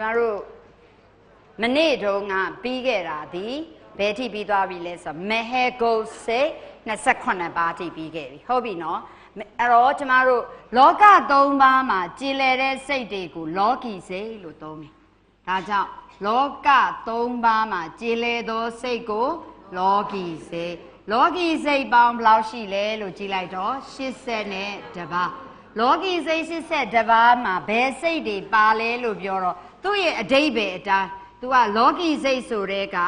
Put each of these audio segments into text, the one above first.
ကျမတို့မနေ့တုန်းကပြီးခဲ့တာဒီဘယ်ထိပြီးသွားပြီလဲဆိုတော့မဟေဂုစိတ်28ပါးထိပြီးခဲ့ပြီဟုတ်ပြီနော်အဲ့တော့ကျမတို့လောက3ပါးမှာကြည်လည်တဲ့စိတ်တွေကိုလောကီစိတ်လို့သုံးတယ်ဒါကြောင့်လောက3ပါးမှာကြည်လည်သောစိတ်ကိုလောကီစိတ်လောကီစိတ်ပေါင်းဘယ်လောက်ရှိလဲလို့ကြည်လိုက်တော့80နဲ့တပါးလောကီစိတ်80တပါးမှာဘယ်စိတ်တွေပါလဲလို့ပြောတော့ သူ့ရဲ့အတိတ်ပဲအတိုင်းသူကလောကီစိတ်ဆိုတဲ့က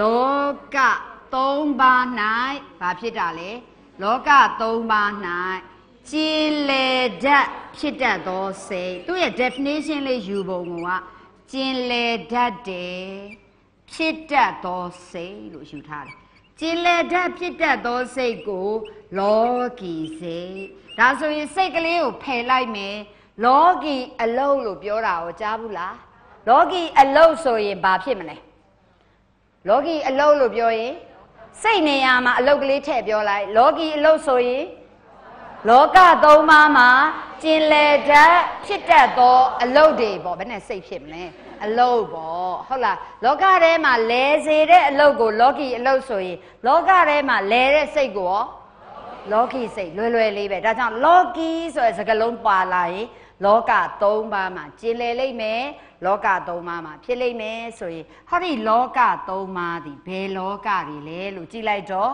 လောက3ပါး၌ဘာဖြစ်တာလဲလောက3ပါး၌ကြည်လေတတ်ဖြစ်တတ်သောစိတ်သူ့ရဲ့ definition လေးယူပုံကကျင်လေတတ်တယ်ဖြစ်တတ်သောစိတ်လို့ယူထားတယ်ကျင်လေတတ်ဖြစ်တတ်သောစိတ်ကို လောကီစိတ်ဒါဆိုရင်စိတ်ကလေးကိုဖယ်လိုက်မယ်လောကီအလုတ်လို့ပြောတာကိုကြားဘူးလား လောကီအလုတ်ဆိုရင်ဘာဖြစ်မလဲလောကီအလုတ်လို့ပြောရင်စိတ်နေရာမှာအလုတ်ကလေးထည့်ပြောလိုက်လောကီအလုတ်ဆိုရင်လောကသုံးပါးမှာကျင်လေတတ်ဖြစ်တတ်သောအလုတ်တွေပေါ့ဘယ်နဲ့စိတ်ဖြစ်မလဲအလုတ်ပေါ့ဟုတ်လားလောကထဲမှာလဲစေတဲ့အလုတ်ကို လောကီအလုတ်ဆိုရင်လောကထဲမှာလဲတဲ့စိတ်ကိုရောလောကီစိတ်လွယ်လွယ်လေးပဲဒါကြောင့်လောကီဆိုတဲ့စကားလုံးပါလာရင် လောက၃ပါးမှာကျင်လည်လိမ့်မယ်လောက၃ပါးမှာဖြစ်လိမ့်မယ်ဆိုရင်ဟောဒီလောက၃ပါးသည်ဘယ်လောကတွေလဲလို့ကြည့်လိုက်တော့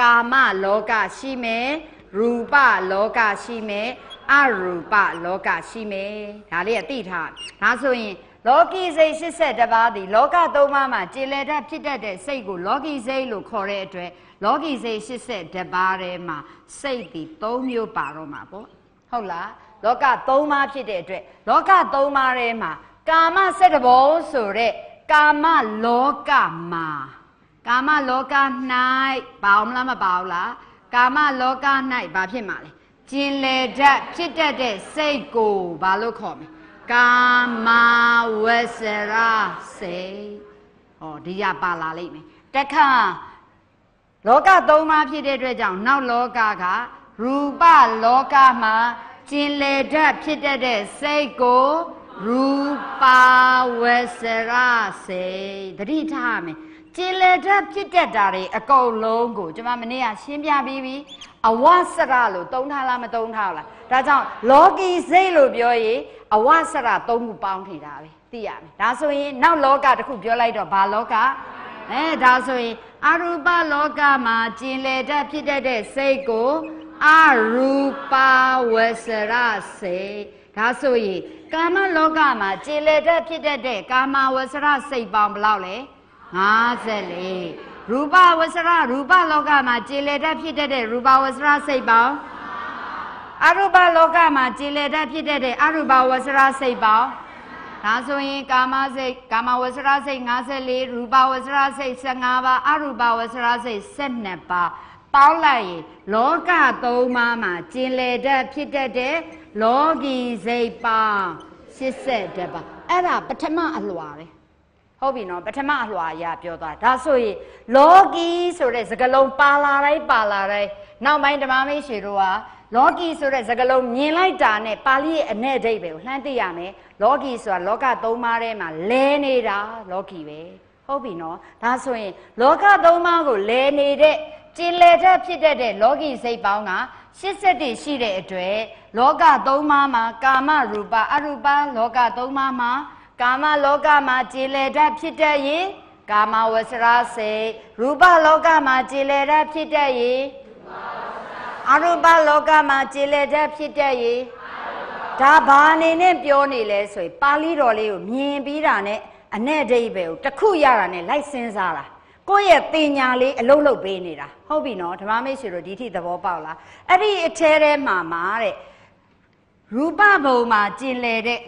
ကာမလောကရှိမယ်ရူပလောကရှိမယ်အရူပလောကရှိမယ်ဒါလေးကသိထားဒါဆိုရင်လောကီစိတ်82ပါးသည်လောကသုံးပါးမှာကျေလည်တတ်ဖြစ်တတ်တဲ့စိတ်ကိုလောကီစိတ်လို့ခေါ်တဲ့အတွက်လောကီစိတ်82ပါးထဲမှာစိတ်ဒီ3မျိုးပါတော့မှာပေါ့ဟုတ်လား လောက3ပါးဖြစ်တဲ့အတွက်လောက3ပါးထဲမှာကာမစက်တဘောဆိုတဲ့ကာမလောကမှာကာမလောက၌ဘာအောင်မလားမပါဘူးလားကာမလောက၌ဘာဖြစ်မှာလဲကျင်လေတတ်ဖြစ်တတ်တဲ့စိတ်ကိုဘာလို့ခေါ်မလဲကာမဝဆရာစိတ်ဟောဒီရပါလာလိမ့်မယ်တခါလောကသုံးပါးဖြစ်တဲ့အတွက်ကြောင့်နောက်လောကကရူပလောကမှာ ကျင်လေတတ်ဖြစ်တတ်တဲ့စိတ်ကိုရူပါဝဆရာစိတ်တတိထားမယ်ကျင်လေတတ်ဖြစ်တတ်တာတွေအကုန်လုံးကိုကျွန်မမနေ့ကရှင်းပြပြီးပြီအဝဆရလို့သုံးထားလားမသုံးထားလားဒါကြောင့်လောကီစိတ်လို့ပြောရင်အဝဆရသုံးခုပေါင်းထည့်တာပဲသိရမယ်ဒါဆိုရင်နောက်လောကတစ်ခုပြောလိုက်တော့ဘာလောကအဲဒါဆိုရင်အရူပလောကမှာကျင်လေတတ်ဖြစ်တတ်တဲ့စိတ်ကို အရူပဝဆရစိတ်ဒါဆိုရင်ကာမလောကမှာကျင်လေတတ်ဖြစ်တတ်တဲ့ကာမဝဆရစိတ်ပေါင်းဘယ်လောက်လဲ54ရူပဝဆရရူပလောကမှာကြည်လေတတ်ဖြစ်တဲ့ရူပဝဆရစိတ်ပေါင်းအရူပလောကမှာကြည်လေတတ်ဖြစ်တဲ့အရူပဝဆရစိတ်ပေါင်း ဒါဆိုရင်ကာမစိတ်ကာမဝဆရစိတ်54ရူပဝဆရစိတ်15ပါးအရူပဝဆရစိတ်12ပါးပေါင်းလိုက်ရင်လောက3ပါးမှာကျင်လေတတ်ဖြစ်တဲ့လောကီစိတ်ပေါင်း80ပါးအဲ့ဒါပထမအလွာပဲဟုတ်ပြီနော်ပထမအလွှာရပြောသွားဒါဆိုရင်လောကီဆိုတဲ့စကားလုံးပါလာတိုင်းပါလာတိုင်းနောက်ပိုင်းဓမ္မမိတ်ဆွေတို့က လောကီဆိုတဲ့စကားလုံးမြင်လိုက်တာနဲ့ပါဠိရဲ့အ내အဓိပ္ပာယ်ကိုလှမ်းသိရမယ်လောကီဆိုတာလောကသုံးပါးထဲမှာလဲနေတာလောကီပဲဟုတ်ပြီနော်ဒါဆိုရင်လောကသုံးပါးကိုလဲနေတဲ့ကျင်လေတဲ့ဖြစ်တဲ့လောကီစိတ်ပေါင်းက80တည်ရှိတဲ့အတွက်လောကသုံးပါးမှာကာမရူပအရူပလောကသုံးပါးမှာကာမလောကမှာကြည်လေတတ်ဖြစ်တတ်ရင်ကာမဝဆရာစေရူပလောကမှာကြည်လေတတ်ဖြစ်တတ်ရင် အရူပလောကမှာကြည်လေတတ်ဖြစ်တတ်ရင်ဒါဘာအနေနဲ့ပြောနေလဲဆိုရင်ပါဠိတော်လေးကိုမြင်ပြီးတာနဲ့အ내အဓိပ္ပာယ်ကိုတစ်ခုရတာနဲ့လိုက်စဉ်းစားတာကိုယ့်ရဲ့တင်ညာလေးအလုံးလုံးပေးနေတာဟုတ်ပြီနော်ဓမ္မမိတ်ဆွေတို့ဒီထိသဘောပေါက်လားအဲ့ဒီအထဲထဲမှာမှာတဲ့ရူပဘုံမှာကျင်လေတဲ့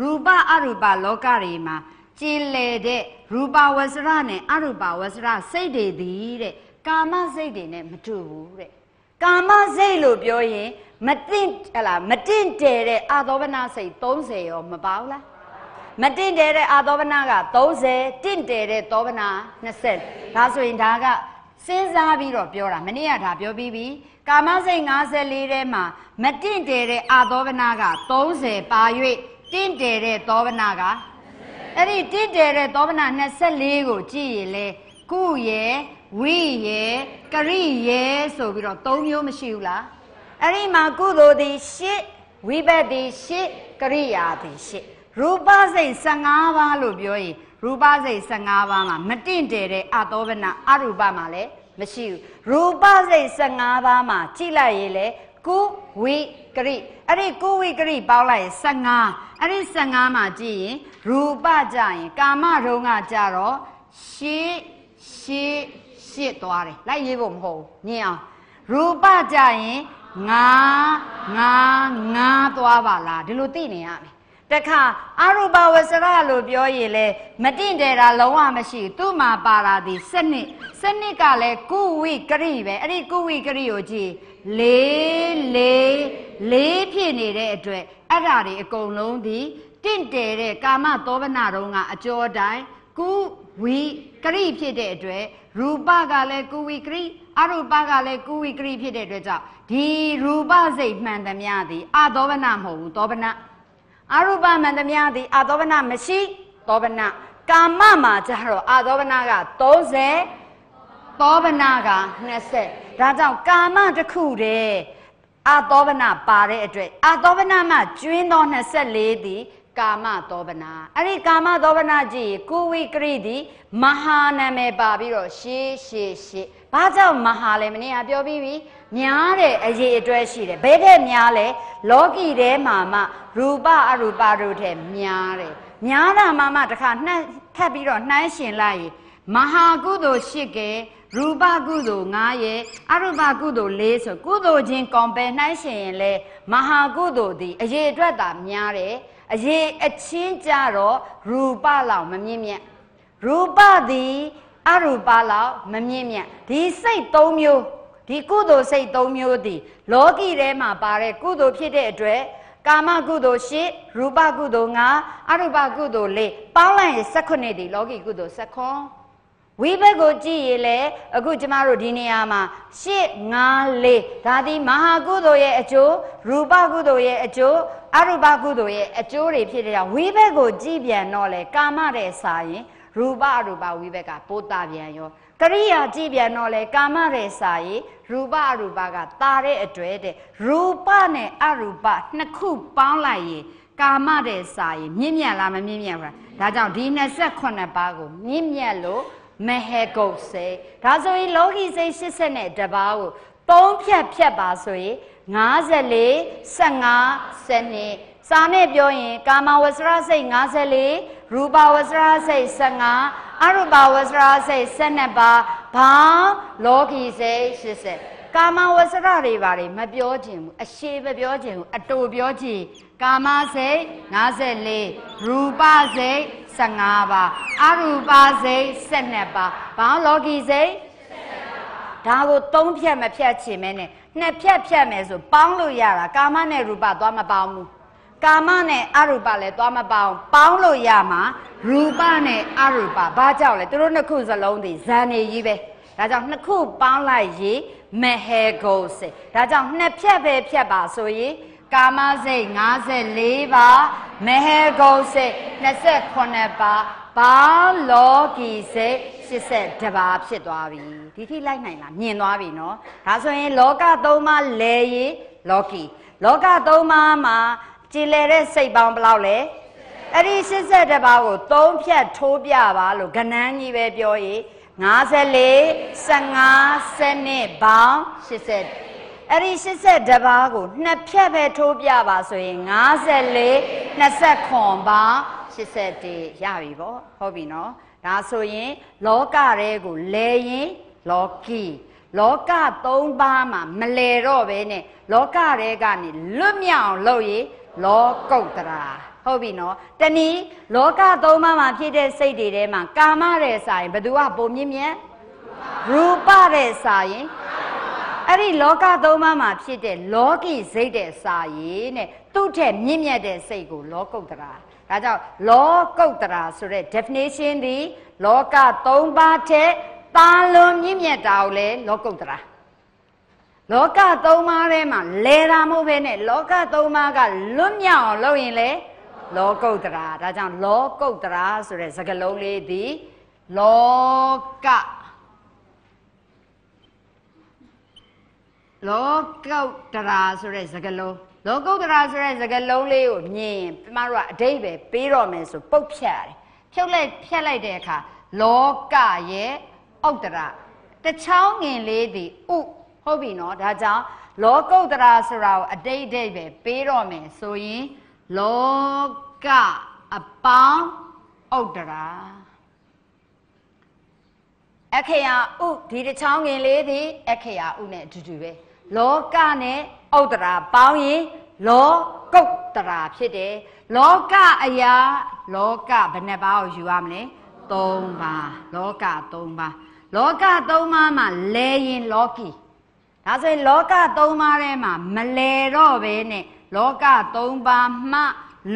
ရူပအရူပလောကတွေမှာကြည်လေတဲ့ရူပဝဆရနဲ့အရူပဝဆရစိတ်တွေသည်တဲ့ကာမစိတ်တွေနဲ့မတူဘူးတဲ့ ကာမစိတ်လို့ပြောရင်မတင့်ဟလာမတင့်တယ်တဲ့အာသောဗနာစိတ်30ရောမပါဘူးလားမတင့်တယ်တဲ့အာသောဗနာက30တင့်တယ်တဲ့သောဗနာ20ဒါဆိုရင်ဒါကစဉ်းစားပြီးတော့ပြောတာမနေ့ကဒါပြောပြီးပြီကာမစိတ်54ထဲမှာမတင့်တယ်တဲ့အာသောဗနာက30ပါ၍တင့်တယ်တဲ့သောဗနာကအဲ့ဒီတင့်တယ်တဲ့သောဗနာ24ကိုကြည့်ရင်လေကုရဲ့ ဝိရဲ့ကရိရဲ့ဆိုပြီးတော့၃မျိုးမရှိဘူးလားအဲ့ဒီမှာကုသိုလ်သည်ရှစ်ဝိဘတ်သည်ရှစ်ကရိယာသည်ရှစ်ရူပစိတ်15ပါးလို့ပြောရင်ရူပစိတ်15ပါးမှာမတင့်တယ်တဲ့အသောဗနာအရူပမှာလည်းမရှိဘူးရူပစိတ်15ပါးမှာကြည့်လိုက်ရင်လေကုဝိကရိအဲ့ဒီကုဝိကရိပေါင်းလိုက်ရင်15အဲ့ဒီ15မှာကြည့်ရင်ရူပကြရင်ကာမရုံကကြတော့ရှေးရှေး ရှစ်သွားတယ်လိုက်ရေးဖို့မဟုတ်ဘူးမြင်အောင်ရူပကြရင်ငါငါငါသွားပါလားဒီလိုသိနေရမယ်တခါအရူပဝဆရလို့ပြောရင်လေမတင့်တယ်တာလုံးဝမရှိသူ့မှာပါတာဒီစနစ်စနစ်ကလည်းကုဝိကရိပဲအဲ့ဒီကုဝိကရိကိုကြည့်လေးလေးလေးဖြစ်နေတဲ့အတွက်အဲ့ဓာတွေအကုန်လုံးဒီတင့်တယ်တဲ့ကာမသောဗနာတုံးကအကျော်တိုင်းကုဝိကရိဖြစ်တဲ့အတွက် ရူပကလည်းကုဝိကရိအရူပကလည်းကုဝိကရိဖြစ်တဲ့အတွက်ကြောင့်ဒီရူပစိတ်မှန်သမျှသည်အသောဗနာမဟုတ်ဘူးသောဗနာအရူပမှန်သမျှသည်အသောဗနာမရှိသောဗနာကာမမှာကြတော့အသောဗနာက30သောဗနာက20ဒါကြောင့်ကာမတစ်ခုတည်းအာသောဗနာပါတဲ့အတွက်အာသောဗနာမှာကျွင်းသော24သည် ကာမသောဗနာအဲ့ဒီကာမသောဗနာကြည့်ကိုဝိကရိသည်မဟာနာမည်ပါပြီးတော့ရှေးရှေးရှေးဘာကြောင့်မဟာလဲမနေ့ကပြောပြီးပြီများတဲ့အရေးအတွက်ရှိတယ်ဘယ်ထက်များလဲလောကီထဲမှာမှရူပအရူပတို့ထက်များတယ်များတာမှမှတခါနှက်ထပ်ပြီးတော့နှိုင်းရှင်လိုက်ရင်မဟာကုသိုလ်ရှိကဲရူပကုသိုလ်9ရဲ့အရူပကုသိုလ်4ဆိုကုသိုလ်ချင်းကွန်ပယ်နှိုင်းရှင်ရင်လေမဟာကုသိုလ်သည်အရေးအတွက်သာများတယ် အရေးအချင်းကြတော့ရူပလောက်မမြင့်မြတ်ရူပသည်အရူပလောက်မမြင့်မြတ်ဒီစိတ်၃မျိုးဒီကုသိုလ်စိတ်၃မျိုးသည်လောကီထဲမှာပါတဲ့ကုသိုလ်ဖြစ်တဲ့အတွက်ကာမကုသိုလ်၈ရူပကုသိုလ်၅အရူပကုသိုလ်၄ပေါင်းလိုက်ရင်၁၈ဒီလောကီကုသိုလ်၁၇ ဝိဘက်ကိုကြည့်ရင်လေအခုကျမတို့ဒီနေရာမှာရှစ်ငါးလေးဒါသည်မဟာကုသိုလ်ရဲ့အကျိုးရူပကုသိုလ်ရဲ့အကျိုးအရူပကုသိုလ်ရဲ့အကျိုးတွေဖြစ်တဲ့ကြောင့်ဝိဘက်ကိုကြည့်ပြန်တော့လေကာမတဲ့စာရင်ရူပအရူပဝိဘက်ကပိုးတာပြန်ရောကရိယာကြည့်ပြန်တော့လေကာမတဲ့စာရင်ရူပအရူပကတာတဲ့အတွေ့တဲ့ရူပနဲ့အရူပနှစ်ခုပေါင်းလိုက်ရင်ကာမတဲ့စာရင်မြင့်မြတ်လားမမြင့်မြတ်ဘူးလားဒါကြောင့်ဒီ28ပါးကိုမြင့်မြတ်လို့ မဟေကုတ်စိတ်ဒါဆိုရင်လောကီစိတ်80နဲ့တပါးကိုသုံးဖြတ်ဖြတ်ပါဆိုရင်54 15စနစ်စာနဲ့ပြောရင်ကာမဝဆရာစိတ်54ရူပဝဆရာစိတ်15အရူပဝဆရာစိတ်12ပါဘာလောကီစိတ်80ကာမဝဆရတွေပါတွေမပြောခြင်းဘူးအရှိမပြောခြင်းဘူးအတူပြောခြင်းကာမစိတ်54ရူပစိတ် 15ပါအရူပါစိတ်12ပါဘာလောကီစိတ်ဒါကိုသုံးဖြတ်မဖြတ်ချင်မဲနဲ့နှစ်ဖြတ်ဖြတ်မယ်ဆိုပေါင်းလို့ရတာကာမနဲ့ရူပသွားမပေါင်းဘူးကာမနဲ့အရူပလည်းသွားမပေါင်းပေါင်းလို့ရမှာရူပနဲ့အရူပဘာကြောင့်လဲသူတို့နှစ်ခုစလုံးဒီဇန်နေကြီးပဲဒါကြောင့်နှစ်ခုပေါင်းလိုက်ရေးမဟေဂုစေဒါကြောင့်နှစ်ဖြတ်ပဲဖြတ်ပါဆိုရင် ကာမစိတ်54ပါမဟေဂုံစိတ်28ပါဘာလောကီစိတ်82ပါဖြစ်သွားပြီဒီထိလိုက်နိုင်လားမြင်သွားပြီနော်ဒါဆိုရင်လောကသုံးပါးလဲရေလောကီလောကသုံးပါးမှာကြည်လည်တဲ့စိတ်ပေါင်းဘယ်လောက်လဲအဲ့ဒီ82ပါးကိုသုံးဖြတ်ထိုးပြပါလို့ကဏန်းကြီးပဲပြောရင်54 15စနစ်ပေါင်း80 အဲ့ဒီ82ပါးကိုနှစ်ဖြတ်ပဲထိုးပြပါဆိုရင်54 29ပါ81ရပြီပေါ့ဟုတ်ပြီနော်ဒါဆိုရင်လောကရဲကိုလဲရင်လောကီလောက3ပါးမှာမလဲတော့ပဲနဲ့လောကရဲကနေလွတ်မြောက်လို့ရလောကုတ်တရာဟုတ်ပြီနော်တနည်းလောကသုံးပါးမှာဖြစ်တဲ့စိတ်တွေထဲမှာကာမတဲ့စာရင်ဘယ်သူကပုံမြင့်မြတ်ရူပတဲ့စာရင် အဲ့ဒီလောကသုံးပါးမှာဖြစ်တဲ့လောကီစိတ်တဲ့စာရည်နဲ့သူ့ထက်မြင့်မြတ်တဲ့စိတ်ကိုလောကုတ္တရာဒါကြောင့်လောကုတ္တရာဆိုတဲ့ definition ဒီလောကသုံးပါးထက်တာလွန်မြင့်မြတ်တာကိုလေလောကုတ္တရာလောကသုံးပါးထဲမှာလဲတာမဟုတ်ဘဲနဲ့လောကသုံးပါးကလွတ်မြောက်အောင်လုပ်ရင်လေလောကုတ္တရာဒါကြောင့်လောကုတ္တရာဆိုတဲ့စကားလုံးလေးဒီလောက လောကုတ္တရာဆိုတဲ့စကားလုံးလောကုတ္တရာဆိုတဲ့စကားလုံးလေးကိုမြင်ကျမတို့ကအတိတ်ပဲပေးတော့မယ်ဆိုပုတ်ဖြတ်ရတယ်ဖြုတ်လိုက်ဖြတ်လိုက်တဲ့အခါလောကရဲ့ဥတ္တရာတချောင်းငင်လေးဒီဥဟုတ်ပြီနော်ဒါကြောင့်လောကုတ္တရာဆိုတာကိုအတိတ်အတိတ်ပဲပေးတော့မယ်ဆိုရင်လောကအပေါင်းဥတ္တရာအခရာဥဒီတစ်ချောင်းငင်လေးဒီအခရာဥနဲ့အတူတူပဲ လောကနဲ့ဥတ္တရာပေါင်းရင်လောကုတ်တရာဖြစ်တယ်လောကအရာလောကဘယ်နှပါးကိုယူရမလဲ၃ပါးလောက၃ပါးလောက၃ပါးမှာလဲရင်လောကီဒါဆိုရင်လောက၃ပါးထဲမှာမလဲတော့ဘဲနဲ့လောက၃ပါးမှ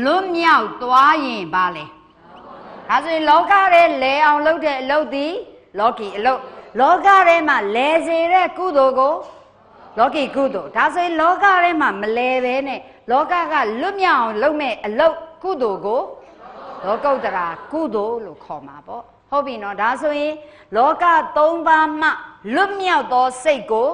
လွတ်မြောက်သွားရင်ပါလေဒါဆိုရင်လောကထဲလဲအောင်လုပ်တဲ့အလုပ်ဒီလောကီအလုပ်လောကထဲမှာလဲစေတဲ့ကုသိုလ်ကို လောကီကုသိုလ်ဒါဆိုရင်လောကထဲမှာမလဲပဲနဲ့လောကကလွတ်မြောက်အောင်လုပ်မဲ့အလုပ်ကုသိုလ်ကိုလောကုတ္တရာကုသိုလ်လို့ခေါ်မှာပေါ့ဟုတ်ပြီနော်ဒါဆိုရင်လောက၃ပါးမှလွတ်မြောက်သောစိတ်ကို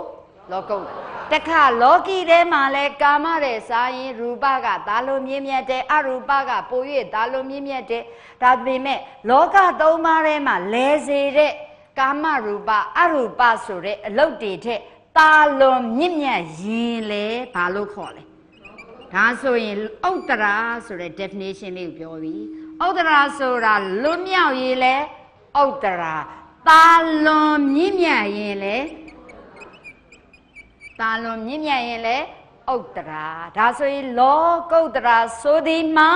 လောကုတ္တတခါလောကီထဲမှာလဲကာမတဲ့စာရင်ရူပကဒါလိုမြင့်မြတ်တယ်အရူပကပို၍ဒါလိုမြင့်မြတ်တယ်ဒါပေမဲ့လောကသုံးပါးထဲမှာလဲစေတဲ့ကာမရူပအရူပဆိုတဲ့အလုတ်တွေထက် တာလွန်မြင့်မြတ်ရင်လဲဘာလို့ခေါ်လဲဒါဆိုရင်ဥတ္တရာဆိုတဲ့ definition လေးကိုပြောပြီးဥတ္တရာဆိုတာလွတ်မြောက်ရေးလဲဥတ္တရာတာလွန်မြင့်မြတ်ရင်လဲတာလွန်မြင့်မြတ်ရင်လဲဥတ္တရာဒါဆိုရင်လောကုတ္တရာဆိုဒီမှာ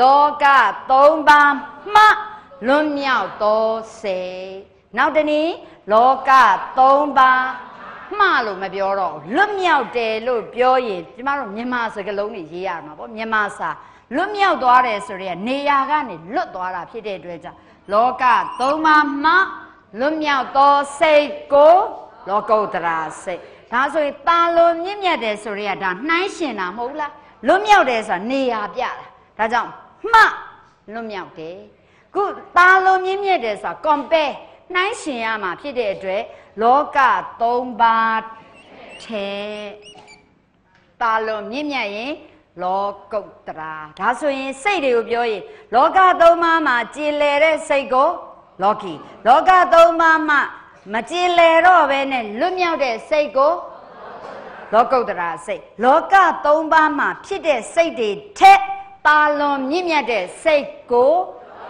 လောက၃ပါးမှလွန်မြောက်သောစေနောက်တနည်းလောက၃ပါး မှလို့မပြောတော့လွတ်မြောက်တယ်လို့ပြောရင်ကျမတို့မြန်မာစကားလုံးတွေရေးရမှာပေါ့မြန်မာစာလွတ်မြောက်သွားတယ်ဆိုရင်နေရာကနေလွတ်သွားတာဖြစ်တဲ့အတွက်ကြောင့်လောကသုံးပါးမှလွတ်မြောက်သောစိတ်ကိုလောကုတ္တရာစိတ်ဒါဆိုရင်တာလွန်မြင့်မြတ်တယ်ဆိုရင်ဒါနှိုင်းရှင်တာမဟုတ်လားလွတ်မြောက်တယ်ဆိုတာနေရာပြတာဒါကြောင့်မှလွတ်မြောက်တယ်ခုတာလွန်မြင့်မြတ်တယ်ဆိုတာ compare နှိုင်းရှင်ရမှာဖြစ်တဲ့အတွက်လောက၃ပါးထဲတာလွန်မြင့်မြတ်ရင်လောကုတ္တရာဒါဆိုရင်စိတ်တွေကိုပြောရင်လောကသုံးပါးမှာကြည်လည်တဲ့စိတ်ကိုလောကီလောကသုံးပါးမှာမကြည်လည်တော့ဘဲနဲ့လွတ်မြောက်တဲ့စိတ်ကိုလောကုတ္တရာစိတ်လောကသုံးပါးမှာဖြစ်တဲ့စိတ်တွေထက်တာလွန်မြင့်မြတ်တဲ့စိတ်ကို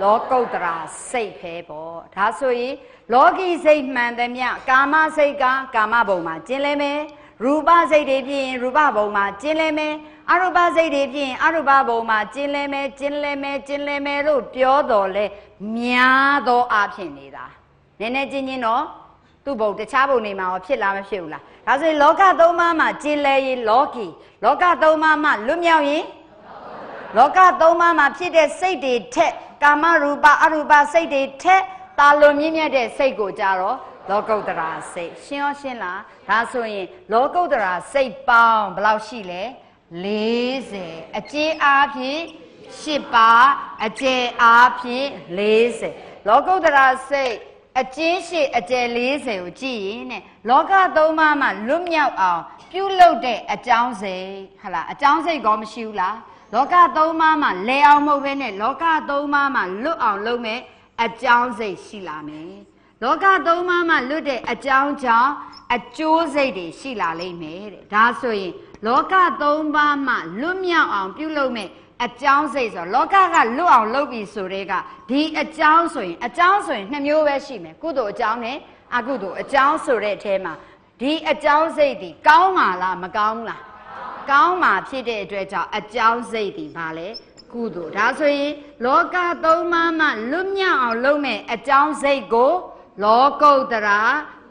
လောကုတ္တရာစိတ်ပဲပေါ့ဒါဆိုရင် လောကီစိတ်မှန်သမျှကာမစိတ်ကကာမဘုံမှာကျင်လဲမယ်ရူပစိတ်တွေဖြစ်ရင်ရူပဘုံမှာကျင်လဲမယ်အရူပစိတ်တွေဖြစ်ရင်အရူပဘုံမှာကျင်လဲမယ်ကျင်လဲမယ်ကျင်လဲမယ်လို့ပြောတော်လဲများသောအဖြစ်နေတာနည်းနည်းချင်းချင်းတော့သူ့ဘုံတခြားဘုံနေမှာရောဖြစ်လားမဖြစ်ဘူးလားဒါဆိုရင်လောကသုံးပါးမှာကျင်လဲရင်လောကီလောကသုံးပါးမှာလွတ်မြောက်ရင်လောကသုံးပါးမှာဖြစ်တဲ့စိတ်တွေထက်ကာမရူပအရူပစိတ်တွေထက် တာလွန်မြင့်မြတ်တဲ့စိတ်ကိုကြတော့လောကုတ္တရာစိတ်ရှင်းရောရှင်းလားဒါဆိုရင်လောကုတ္တရာစိတ်ပေါင်းဘယ်လောက်ရှိလဲ40အကျေးအားဖြင့်10ပါးအကျယ်အားဖြင့်40လောကုတ္တရာစိတ်အကျဉ်းရှိအကျယ်40ကိုကြည့်ရင်တဲ့လောကသုံးပါးမှာလွတ်မြောက်အောင် ပြုလုပ်တဲ့အကြောင်းစိတ်ဟလာအကြောင်းစိတ်ကောမရှိဘူးလားလောကသုံးပါးမှာလဲအောင်မဟုတ်ဘဲနဲ့လောကသုံးပါးမှာလွတ်အောင်လုပ်မဲ့ အကြောင်းစိတ်ရှိလာမယ်လောကသုံးပါးမှာလွတ်တဲ့အကြောင်းကြောင့်အကျိုးစိတ်တွေရှိလာလိမ့်မယ်တဲ့ဒါဆိုရင်လောကသုံးပါးမှာလွတ်မြောက်အောင်ပြုလုပ်မဲ့အကြောင်းစိတ်ဆိုလောကကလွတ်အောင်လုပ်ပြီဆိုတဲ့ကဒီအကြောင်းဆိုရင်အကြောင်းဆိုရင်နှစ်မျိုးပဲရှိမယ်ကုသိုလ်အကြောင်းနဲ့အကုသိုလ်အကြောင်းဆိုတဲ့အထဲမှာဒီအကြောင်းစိတ်ဒီကောင်းမှာလားမကောင်းလားကောင်းမှာဖြစ်တဲ့အတွက်ကြောင့်အကြောင်းစိတ်ဒီဘာလဲ ကုသိုလ်ဒါဆိုရင်လောကသုံးပါးမှလွတ်မြောက်အောင်လုပ်မယ်အကြောင်းစိတ်ကို လောကုတ္တရာ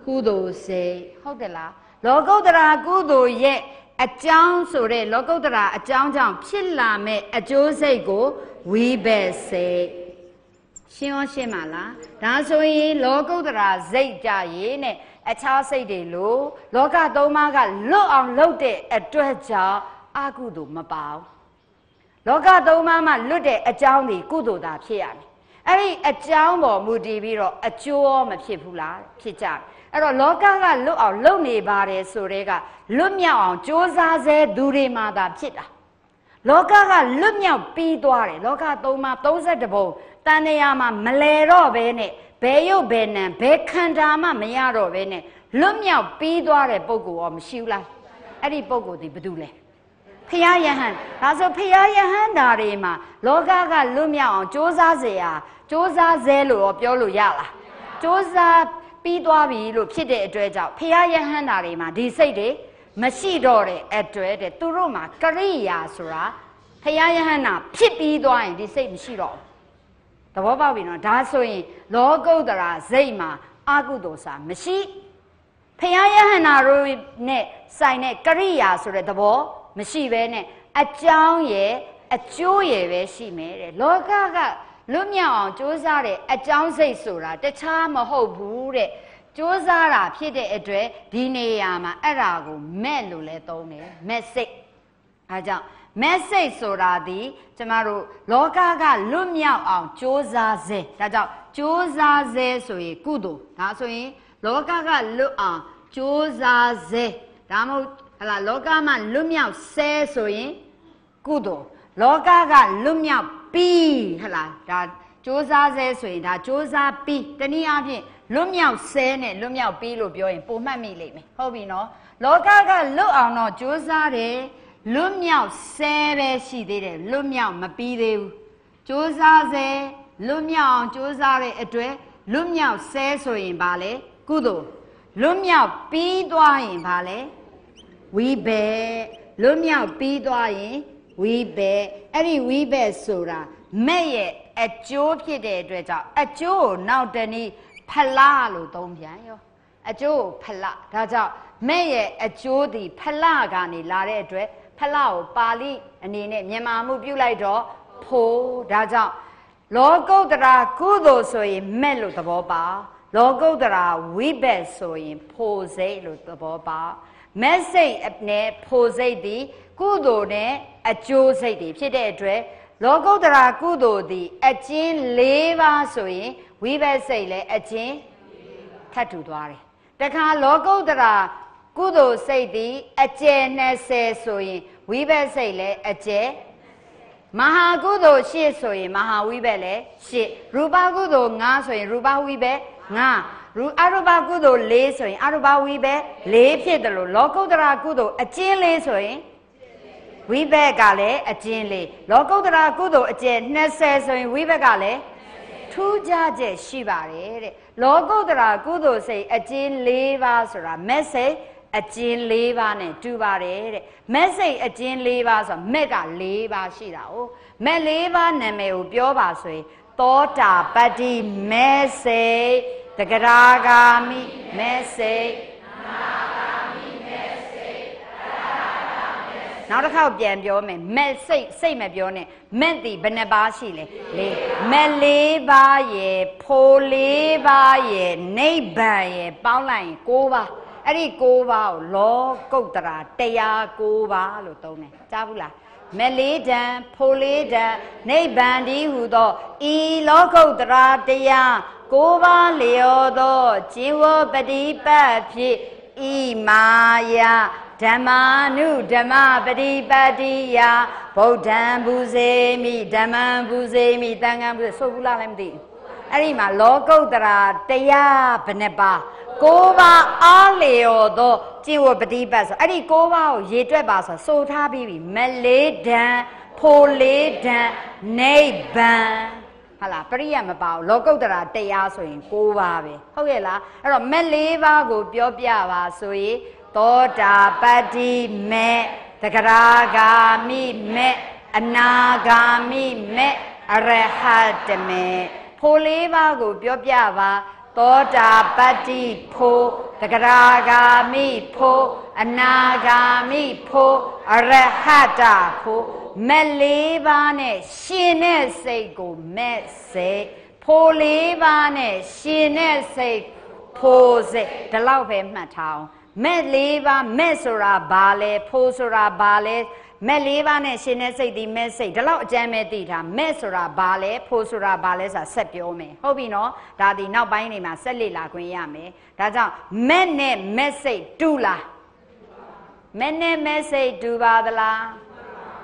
ကုသိုလ်စိတ်ဟုတ်တယ်လားလောကုတ္တရာကုသိုလ်ရဲ့အကြောင်းဆိုတဲ့လောကုတ္တရာအကြောင်းကြောင့်ဖြစ်လာမဲ့အကျိုးစိတ်ကိုဝိဘက်စိတ်ရှင်းရောရှင်းပါလားဒါဆိုရင်လောကုတ္တရာစိတ်ကြရေးနဲ့အခြားစိတ်တွေလို့လောကသုံးပါးကလွတ်အောင်လုပ်တဲ့အတွက်ကြောင့်အကုသို့မပါဘူး လောကသုံးပါးမှလွတ်တဲ့အကြောင်းဒီကုသိုလ်သာဖြစ်ရမယ်အဲ့ဒီအကြောင်းပေါ်မူတည်ပြီးတော့အကျိုးရောမဖြစ်ဘူးလားဖြစ်ကြတယ်အဲ့တော့လောကကလွတ်အောင်လုပ်နေပါတယ်ဆိုတဲ့ကလွတ်မြောက်အောင်စ조사စေသူတွေမှသာဖြစ်တာလောကကလွတ်မြောက်ပြီးသွားတယ်လောကသုံးပါး32ဘုံတန်နေရာမှာမလဲတော့ဘဲနဲ့ဘယ်ရုပ်ဘယ်နံဘယ်ခန္ဓာမှမရတော့ဘဲနဲ့လွတ်မြောက်ပြီးသွားတဲ့ပုံကိုရောမရှိဘူးလားအဲ့ဒီပုံကိုဒီဘာတူလဲ ဖရာယဟန်ဒါဆိုဖရာယဟန်ဓာတွေမှာလောကကလွတ်မြောက်အောင်စ조사เสียစ조사ဆဲလို့ရောပြောလို့ရလားစ조사ပြီးသွားပြီလို့ဖြစ်တဲ့အတွက်ကြောင့်ဖရာယဟန်ဓာတွေမှာဒီစိတ်တွေမရှိတော့တဲ့အတွက်တဲ့သူတို့မှာကရိယာဆိုတာဖရာယဟန်နာဖြစ်ပြီးသွားရင်ဒီစိတ်မရှိတော့ဘူးသဘောပေါက်ပြီနော်ဒါဆိုရင်လောကုတ္တရာစိတ်မှာအကုသိုလ်စာမရှိဖယားယဟန္တာတို့နဲ့ဆိုင်တဲ့ကရိယာဆိုတဲ့သဘော မရှိဘဲနဲ့အကြောင်းရဲ့အကျိုးရဲ့ပဲရှိမယ်တဲ့လောကကလွတ်မြောက်အောင်ကြိုးစားတဲ့အကြောင်းစိတ်ဆိုတာတခြားမဟုတ်ဘူးတဲ့ကြိုးစားတာဖြစ်တဲ့အတွက်ဒီနေရာမှာအဲ့ဒါကိုမဲ့လို့လဲသုံးတယ်မဲ့စိတ်အဲကြောင့် message ဆိုတာဒီကျမတို့လောကကလွတ်မြောက်အောင်ကြိုးစားစေဒါကြောင့်ကြိုးစားစေဆိုရင်ကုသိုလ်ဒါဆိုရင်လောကကလွတ်အောင်ကြိုးစားစေဒါမှမဟုတ် ဟလာလောကမှာလွတ်မြောက်ဆဲဆိုရင်ကုသိုလ်လောကကလွတ်မြောက်ပြီးဟလာဒါစ조사ဆဲဆိုရင်ဒါစ조사ပြီးတနည်းအားဖြင့်လွတ်မြောက်ဆဲနဲ့လွတ်မြောက်ပြီးလို့ပြောရင်ပုံမှတ်မိလိမ့်မယ်ဟုတ်ပြီနော်လောကကလွတ်အောင်တော့စ조사တယ်လွတ်မြောက်ဆဲပဲရှိသေးတယ်လွတ်မြောက်မပြီးသေးဘူးစ조사ဆဲလွတ်မြောက်အောင်စ조사တဲ့အတွက်လွတ်မြောက်ဆဲဆိုရင်ဘာလဲကုသိုလ်လွတ်မြောက်ပြီးသွားရင်ဘာလဲ ဝိဘဲလွတ်မြောက်ပြီးသွားရင်ဝိဘဲအဲ့ဒီဝိဘဲဆိုတာမဲ့ရဲ့အကျိုးဖြစ်တဲ့အတွက်ကြောင့်အကျိုးကိုနောက်တနည်းဖလားလို့သုံးပြန်ရောအကျိုးကိုဖလားဒါကြောင့်မဲ့ရဲ့အကျိုးဒီဖလားကနေလာတဲ့အတွက်ဖလားကိုပါဠိအနေနဲ့မြန်မာမှုပြုလိုက်တော့ဖိုးဒါကြောင့်လောကုတ္တရာကုသိုလ်ဆိုရင်မဲ့လို့သဘောပါလောကုတ္တရာဝိဘက်ဆိုရင်ဖိုစိတ်လို့သဘောပါ မက်စိတ်နဲ့ဖိုစိတ်ဒီကုသိုလ်နဲ့အကျိုးစိတ်တွေဖြစ်တဲ့အတွက်လောကုတ္တရာကုသိုလ်သည်အကျဉ်း၄ပါးဆိုရင်ဝိဘက်စိတ်လည်းအကျဉ်းထပ်တူသွားတယ်တခါလောကုတ္တရာကုသိုလ်စိတ်သည်အကျယ်20ဆိုရင်ဝိဘက်စိတ်လည်းအကျယ်မဟာကုသိုလ်ရှစ်ဆိုရင်မဟာဝိဘက်လည်းရှစ်ရူပကုသိုလ်9ဆိုရင်ရူပဝိဘက်9 ရူအရူပကုသိုလ်4ဆိုရင်အရူပဝိဘက်4ဖြစ်တယ်လို့လောကုတ္တရာကုသိုလ်အကျဉ်းလေးဆိုရင်ဝိဘက်ကလည်းအကျဉ်းလေးလောကုတ္တရာကုသိုလ်အကျယ်20ဆိုရင်ဝိဘက်ကလည်းထူးခြားချက်ရှိပါတယ်တဲ့လောကုတ္တရာကုသိုလ်စိတ်အကျဉ်း၄ပါးဆိုတာ message အကျဉ်း၄ပါးနဲ့တူပါတယ်တဲ့ message အကျဉ်း၄ပါးဆိုတာမက်က၄ပါးရှိတာ哦မက်၄ပါးနာမည်ကိုပြောပါဆိုရင်သောတာပတ္တိ message တ ဂရာဂာမိ message နောက်တစ်ခေါက်ပြန်ပြောမယ်မက်စိတ်စိတ်မပြောနဲ့မက်တီဘယ်နှပါရှိလဲလေးမက်လေးပါရယ်ဖိုးလေးပါရယ်နိဗ္ဗာန်ရယ်ပေါင်းလိုက်ရင်၉ပါးအဲ့ဒီ၉ပါးကိုလောကုတ္တရာတရား၉ပါးလို့သုံးတယ်ကြားဘူးလားမလေးတံဖိုလေးတံနိဗ္ဗာန်ဒီဟုသောဤလောကုတ္တရာတရား ကိုးပါးလျော်သောဇေဝပတိပတ်ဖြင့်ဣမာယဓမ္မာနုဓမ္မပฏิပတ်တိယဗုဒ္ဓံဘူဇေမိဓမ္မံဘူဇေမိတန်ခံဘူဇေဆိုဘူးလားလည်းမသိဘူးအဲ့ဒီမှာလောကုတ္တရာတရားဘယ်နှပါကိုးပါအားလျော်သောဇေဝပတိပတ်ဆိုအဲ့ဒီကိုးပါကိုရေတွက်ပါဆိုဆိုထားပြီးပြီမလေးဒံဖိုလေးဒံနိဗ္ဗာန် ဟာလားပရိယမပါဘူးလောကုတ္တရာတရားဆိုရင်၉ပါးပဲဟုတ်ရဲ့လားအဲ့တော့မက်၄ပါးကိုပြောပြပါဆိုရင်သောတာပတ္တိမေတဂရာဂာမိမေအနာဂာမိမေအရဟတမေဖို၄ပါးကို ပြောပြပါသောတာပတ္တိဖိုတဂရာဂာမိဖိုအနာဂာမိဖိုအရဟတဖို မက်လေးပါးနဲ့ရှင်တဲ့စိတ်ကိုမက်စိတ်ဖိုလေးပါးနဲ့ရှင်တဲ့စိတ်ဖိုစိတ်ဒီလောက်ပဲမှတ်ထားအောင်မက်လေးပါမက်ဆိုတာဘာလဲဖိုဆိုတာဘာလဲမက်လေးပါးနဲ့ရှင်တဲ့စိတ်ဒီမက်စိတ်ဒီလောက်အကျမ်းပဲသိထားမက်ဆိုတာဘာလဲဖိုးဆိုတာဘာလဲဆိုတာဆက်ပြောမယ်ဟုတ်ပြီနော်ဒါဒီနောက်ပိုင်းနေမှာဆက်လေ့လာခွင့်ရမယ်ဒါကြောင့်မက်နဲ့မက်စိတ်တူလားမက်နဲ့မက်စိတ်တူပါသလား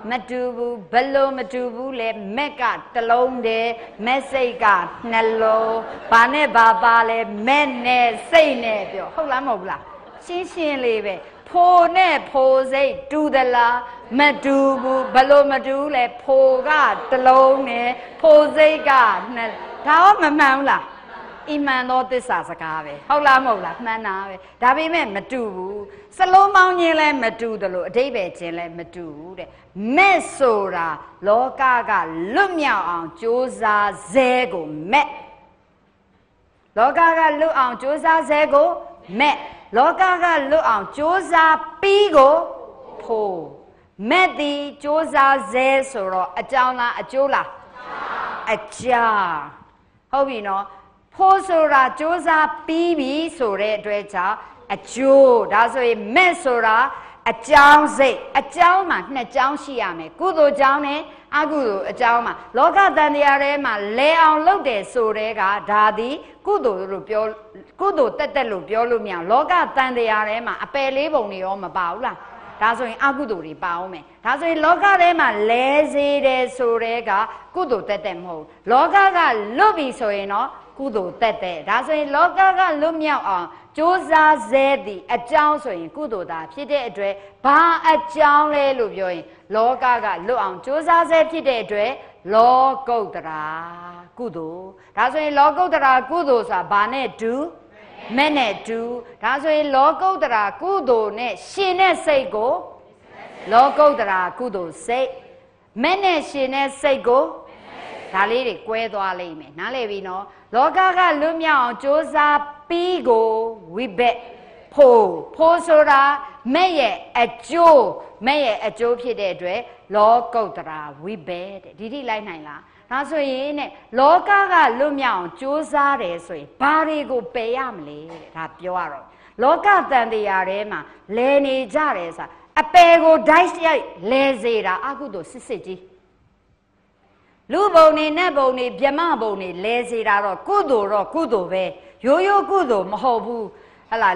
မတူဘူးဘလို့မတူဘူးလေမက်ကတလုံးတည်းမက်စိတ်ကနှလုံးဘာနဲ့ဘာပါလဲမက်နဲ့စိတ်နဲ့ပြောဟုတ်လားမဟုတ်ဘူးလားရှင်းရှင်းလေးပဲဖိုနဲ့ဖိုစိတ်တူသလားမတူဘူးဘလို့မတူလဲဖိုကတလုံးနဲ့ဖိုစိတ်ကနှစ်ဒါရောမမှန်ဘူးလား အီမန်သောသစ္စာစကားပဲဟုတ်လားမဟုတ်လားမှန်တာပဲဒါပေမဲ့မတူဘူးစလုံးမောင်းခြင်းလည်းမတူတယ်လို့အတိဘယ်ခြင်းလည်းမတူဘူးတဲ့မဲ့ဆိုတာလောကကလွတ်မြောက်အောင်ကြိုးစားဇဲကိုမဲ့လောကကလွတ်အောင်ကြိုးစားဇဲကိုမဲ့လောကကလွတ်အောင်ကြိုးစားပြီးကိုဖို့မဲ့သည်ကြိုးစားဇဲဆိုတော့အကြောင်းလားအကျိုးလားအကြောင်းဟုတ်ပြီနော် ဖို့ဆိုတာစ조사ပြီးပြီဆိုတဲ့အတွက်ကြောင့်အကျိုးဒါဆိုရင်မဲ့ဆိုတာအကြောင်းစိတ်အကြောင်းမှာနှစ်ကြောင်းရှိရမယ်ကုသိုလ်ကြောင်းနဲ့အကုသိုလ်အကြောင်းမှာလောကတန်တရားထဲမှာလဲအောင်လုပ်တယ်ဆိုတဲ့ကဒါသည်ကုသိုလ်လို့ပြောကုသိုလ်တက်တက်လို့ပြောလို့မရလောကတန်တရားထဲမှာအပယ်လေးပုံတွေရောမပါဘူးလားဒါဆိုရင်အကုသိုလ်တွေပါအောင်မယ်ဒါဆိုရင်လောကထဲမှာလဲစေတယ်ဆိုတဲ့ကကုသိုလ်တက်တက်မဟုတ်လောကကလွတ်ပြီဆိုရင်တော့ ကုသိုလ်တက်တဲ့ဒါဆိုရင်လောကကလွတ်မြောက်အောင်ကြိုးစားစေသည်အကြောင်းဆိုရင်ကုသိုလ်သာဖြစ်တဲ့အတွက်ဘာအကြောင်းလဲလို့ပြောရင် လောကကလွတ်အောင်ကြိုးစားစေဖြစ်တဲ့အတွက်လောကုတ္တရာကုသိုလ်ဒါဆိုရင်လောကုတ္တရာကုသိုလ်ဆိုတာဘာနဲ့တူမဲ့နဲ့တူဒါဆိုရင်လောကုတ္တရာကုသိုလ်နဲ့ရှင်တဲ့စိတ်ကိုလောကုတ္တရာကုသိုလ်စိတ်မဲ့နဲ့ရှင်တဲ့စိတ်ကို ဒါလေးတွေကွဲသွားလိမ့်မယ်နားလည်ပြီနော်လောကကလွတ်မြောက်အောင်ကြိုးစားပြီးကိုဝိဘက်ဖို့ဖို့ဆိုတာမဲ့ရဲ့အကျိုးမဲ့ရဲ့အကျိုးဖြစ်တဲ့အတွက်လောကုတ္တရာဝိဘက်တဲ့ဒီထိလိုက်နိုင်လားဒါဆိုရင်တဲ့လောကကလွတ်မြောက်အောင်ကြိုးစားတယ်ဆိုရင်ဘာတွေကိုပယ်ရမလဲတဲ့ဒါပြောရတော့လောကတန်တရားထဲမှာလဲနေကြတယ်ဆိုတာအပယ်ကိုဒိုက်ရိုက်လဲစေတာအကုသို့စစ်စစ်ကြီး လူဘုံနေနဲ့ဘုံနေမြမဘုံနေလဲစေတာတော့ကုသိုလ်တော့ကုသိုလ်ပဲရိုးရိုးကုသိုလ်မဟုတ်ဘူးဟလာ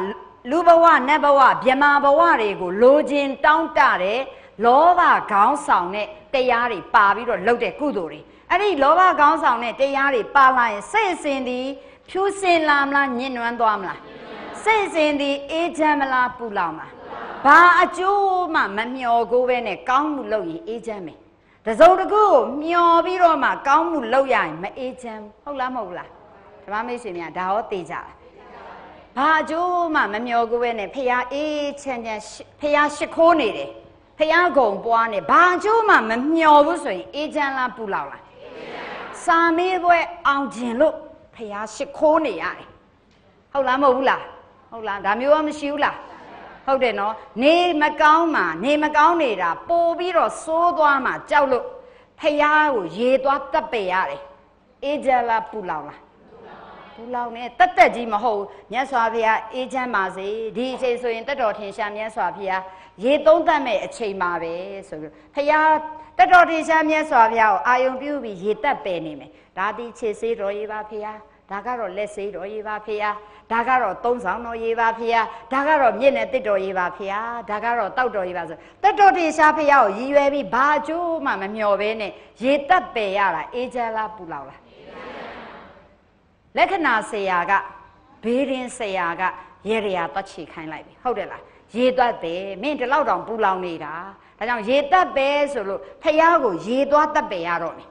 လူဘဝနတ်ဘဝမြမဘဝတွေကိုလိုချင်တောင်းတတဲ့လောဘခေါင်းဆောင်တဲ့တရားတွေပါပြီးတော့လုပ်တဲ့ကုသိုလ်တွေအဲ့ဒီလောဘခေါင်းဆောင်တဲ့တရားတွေပါလာရင်စိတ်အစဉ်ဒီဖြူစင်လာမလားညှဉ်းနှွမ်းသွားမလားစိတ်အစဉ်ဒီအေးချမ်းမလားပူလောင်မလားဘာအကျိုးမှမမျှော်ကိုပဲနဲ့ကောင်းမှုလုပ်ရင်အေးချမ်းမယ် တစုံတကူကိုမျောပြီးတော့မှကောင်းမှုလုပ်ရရင်မအေးချမ်းဟုတ်လားမဟုတ်လားဓမ္မမိတ်ဆွေများဒါဟောသိကြလားဘာအကျိုးမှမမျောကူပဲနဲ့ဖះအေးချမ်းချမ်းဖះရှိခိုးနေတယ်ဖះကုံပွားနေဘာအကျိုးမှမမျောဘူးဆိုရင်အေးချမ်းလားပူလောက်လားစာမေးပွဲအောင်ကျင်လို့ဖះရှိခိုးနေရတယ်ဟုတ်လားမဟုတ်ဘူးလားဟုတ်လားဒါမျိုးကမရှိဘူးလား ဟုတ်တယ်နော်နေမကောင်းမှနေမကောင်းနေတာပို့ပြီးတော့စိုးသွားမှကြောက်လို့ဖះကိုရေသွားတက်ပေရတယ်အေးကြလားပူလောင်လားပူလောင်နေတက်တက်ကြီးမဟုတ်မြတ်စွာဘုရားအေးချမ်းပါစေဒီအချိန်ဆိုရင်တက်တော်ထင်ရှားမြတ်စွာဘုရားရေသုံးတတ်မဲ့အချိန်ပါပဲဆိုပြီးဖះတက်တော်ထင်ရှားမြတ်စွာဘုရားကိုအာယုံပြုပြီးရေတက်ပယ်နေမယ်ဒါဒီခြေစေးတော်ရေးပါဖះ ဒါကတော့လက်စေးတော်ရေးပါဖះဒါကတော့သုံးဆောင်တော်ရေးပါဖေ။ဒါကတော့မြင့်နဲ့တစ်တော်ရေးပါဖေ။ဒါကတော့တောက်တော်ရေးပါဆိုတက်တော်တေရှားဖေကိုရည်ရွယ်ပြီးဘာအကျိုးမှမမျှော်ဘဲနဲ့ရေတက်ပယ်ရတာအေးချမ်းလားပူလောင်လားလက္ခဏာဆရာကဘေးရင်ဆရာကရေရရာတက်ချီခိုင်းလိုက်ပြီဟုတ်တယ်လားရေတက်ပဲမင်းဒီလောက်တောင်ပူလောင်နေတာဒါကြောင့်ရေတက်ပဲဆိုလို့ဖះကိုရေသွားတက်ပယ်ရတော့မယ်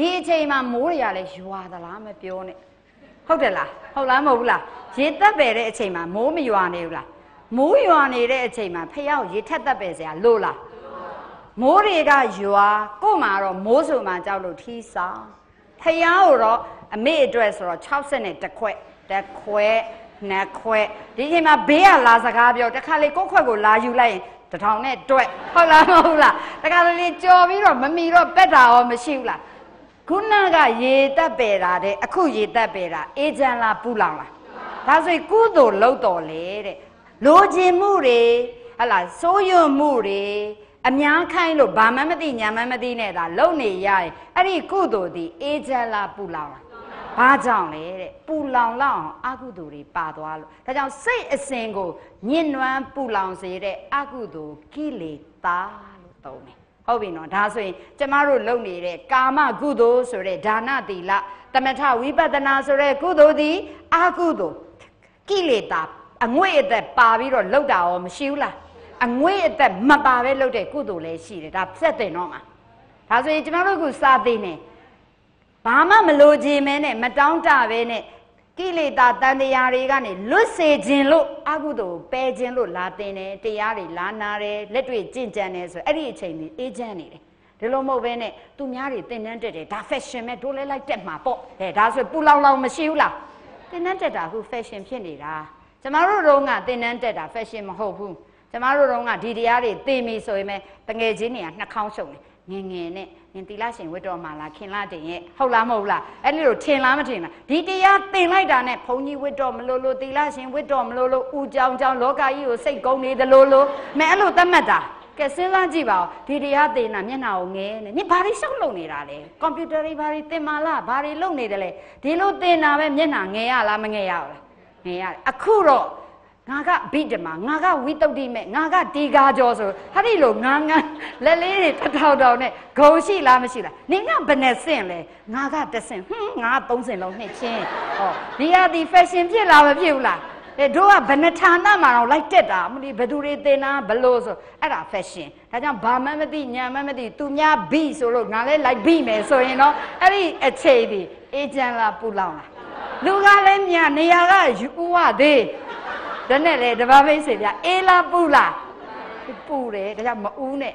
ဒီအချိန်မှာမိုးရရလဲရွာသလားမပြောနဲ့ဟုတ်တယ်လားဟုတ်လားမဟုတ်ဘူးလားရေတက်ပယ်တဲ့အချိန်မှာမိုးမရွာနေဘူးလားမိုးရွာနေတဲ့အချိန်မှာဖះကိုရေထက်တက်ပယ်စရာလို့လားမိုးတွေကရွာကို့မှာတော့မိုးဆိုမှကြောက်လို့ထီးဆောင်ဖះကိုတော့အမေအတွက်ဆိုတော့60နဲ့တစ်ခွက်တစ်ခွက်နှစ်ခွက်ဒီချိန်မှာဘေးကလာစကားပြောတခါလေကိုယ့်ခွက်ကိုလာယူလိုက်ရင်တထောင်နဲ့တွက်ဟုတ်လားမဟုတ်လားတခါလေကြော်ပြီးတော့မမီတော့ပက်တာရောမရှိဘူးလား ခုနကရေတက်ပယ်တာတဲ့အခုရေတက်ပယ်တာအေးချမ်းလားပူလောင်လားဒါဆိုရင်ကုသိုလ်လောက်တော်လေတဲ့လိုချင်မှုတွေဟလာစိုးရွံ့မှုတွေအများခိုင်းလို့ဘာမှမသိညာမှမသိနဲ့ဒါလုံနေရရင်အဲ့ဒီကုသိုလ်ဒီအေးချမ်းလားပူလောင်လားဘာကြောင့်လဲတဲ့ပူလောင်လောက်အောင်အကုသိုလ်တွေပါသွားလို့ဒါကြောင့်စိတ်အစဉ်ကိုညှဉ်းနှွမ်းပူလောင်စေတဲ့အကုသိုလ်ကိလေသာလို့သုံးတယ် ဟုတ်ပြီနော်ဒါဆိုရင်ကျမတို့လုပ်နေတဲ့ကာမကုသိုလ်ဆိုတဲ့ဒါနသီလတမထဝိပဿနာဆိုတဲ့ကုသိုလ်ဒီအကုသိုလ်ကိလေသာအငွေ့အသက်ပါပြီးတော့လောက်တာရောမရှိဘူးလားအငွေ့အသက်မပါပဲလောက်တဲ့ကုသိုလ်လည်းရှိတယ်ဒါဖြတ်တယ်နော်မှာဒါဆိုရင်ကျမတို့ကစာသိနေဘာမှမလိုချင်မဲနဲ့မတောင်းတပဲနဲ့ ကိလေသာတန်တရားတွေကနေလွတ်စေခြင်းလို့အကုသိုလ်ပယ်ခြင်းလို့လာတင်တယ်တရားတွေလာနာတယ်လက်တွေ့ကြင်ကြံတယ်ဆိုအဲ့ဒီအချိန်ကြီးအေးချမ်းနေတယ်ဒီလိုမဟုတ်ဘဲနဲ့သူများတွေတင်တန်းတက်တယ်ဒါ fashion ပဲဒိုးလဲလိုက်တက်မှာပေါ့ဟဲ့ဒါဆိုပူလောင်လောင်မရှိဘူးလားတင်တန်းတက်တာအခု fashion ဖြစ်နေတာကျမတို့တော့ကတင်တန်းတက်တာ fashion မဟုတ်ဘူးကျမတို့တော့ကဒီတရားတွေသိပြီဆိုရင်ပဲတငယ်ချင်းတွေကနှာခေါင်းရှုံတယ် ငငယ်နဲ့နင်တီလာရှင်ဝတ်တော်မှာလားခင်လာတင်ရဲ့ဟုတ်လားမဟုတ်လားအဲ့ဒီလိုထင်လားမထင်လားဒီတရားသင်လိုက်တာနဲ့ဘုန်းကြီးဝတ်တော်မလို့လို့တီလာရှင်ဝတ်တော်မလို့လို့ဦးကြောင်ကြောင်လောကကြီးကိုစိတ်ကုန်းနေသလိုလိုမဲအဲ့လိုသတ်မှတ်တာကဲစဉ်းစားကြည့်ပါဦးဒီတရားသင်တာမျက်နှာကိုငဲနေနင်ဘာတွေရှောက်လုံနေတာလဲကွန်ပျူတာတွေဘာတွေသင်မာလားဘာတွေလုပ်နေတယ်လဲဒီလိုသင်တာပဲမျက်နှာငဲရလားမငဲရဘူးလားငဲရတယ်အခုတော့ ငါကဗိဓမာငါကဝိတုဒ္ဓိမဲ့ငါကတီကာကျော်ဆိုဟာဒီလိုငါငါလက်လေးတွေတထောင်ထောင်နဲ့ဂုံရှိလားမရှိလားနင်ကဘယ်နဲ့ဆင့်လဲငါကတဆင့်ဟွန်းငါသုံးဆင့်လုံးနှစ်ချင်းဟောဒီဟာဒီ fashion ဖြစ်လားမဖြစ်ဘူးလားအဲတို့ကဘယ်နှဌာနမှာတော့လိုက်တက်တာမလို့ဘယ်သူတွေသင်တာဘလို့ဆိုအဲ့ဒါ fashion ဒါကြောင့်ဘာမှမသိညာမှမသိသူများဘိဆိုလို့ငါလည်းလိုက်ဘိမယ်ဆိုရင်တော့အဲ့ဒီအခြေဒီအေဂျန်လားပူလောင်လားလူကလည်းညာနေရာကယူဝသေး ဒါနဲ့လေတပါးမိတ်ဆွေပြအေးလားပူလားပူတယ်ဒါကြောင့်မဦးနဲ့